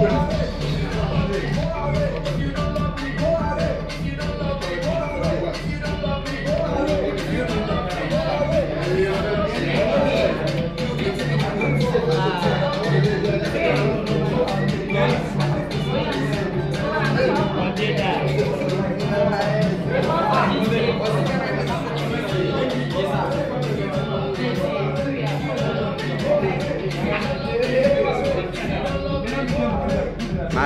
Thank you.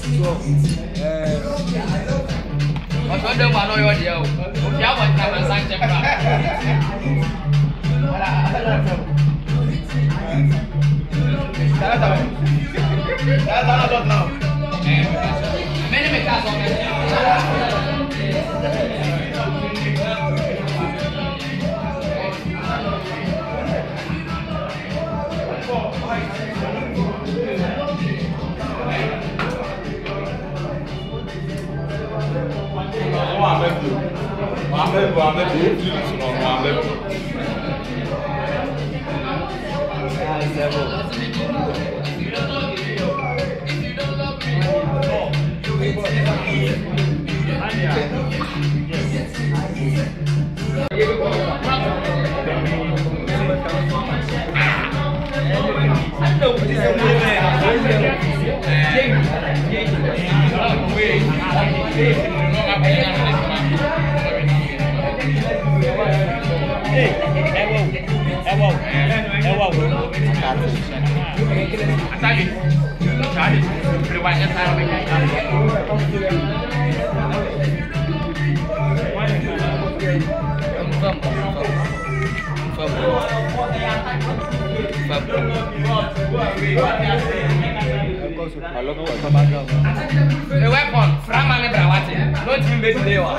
sùúrù ẹ̀. ọ̀sán dẹ́wọ̀ àná yọ̀ díẹ̀ o òkè àwọn ìta máa sá jẹ́ fúra. That's how. Ahmed Mohamed est ẹwọ o ẹwọ o asali sari ìrìwà ẹsẹ rẹ a weapon from an ebrawati no team based dey wa.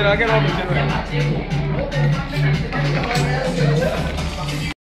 Será que é o